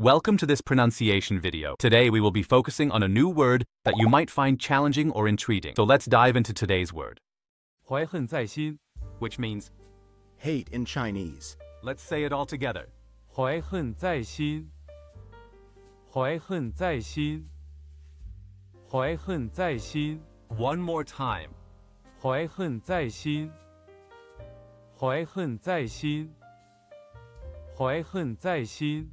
Welcome to this pronunciation video. Today we will be focusing on a new word that you might find challenging or intriguing. So let's dive into today's word, 怀恨在心， which means, hate in Chinese, let's say it all together. 怀恨在心，怀恨在心，怀恨在心， One more time. 怀恨在心，怀恨在心，怀恨在心。